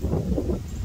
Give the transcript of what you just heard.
ファンの方が。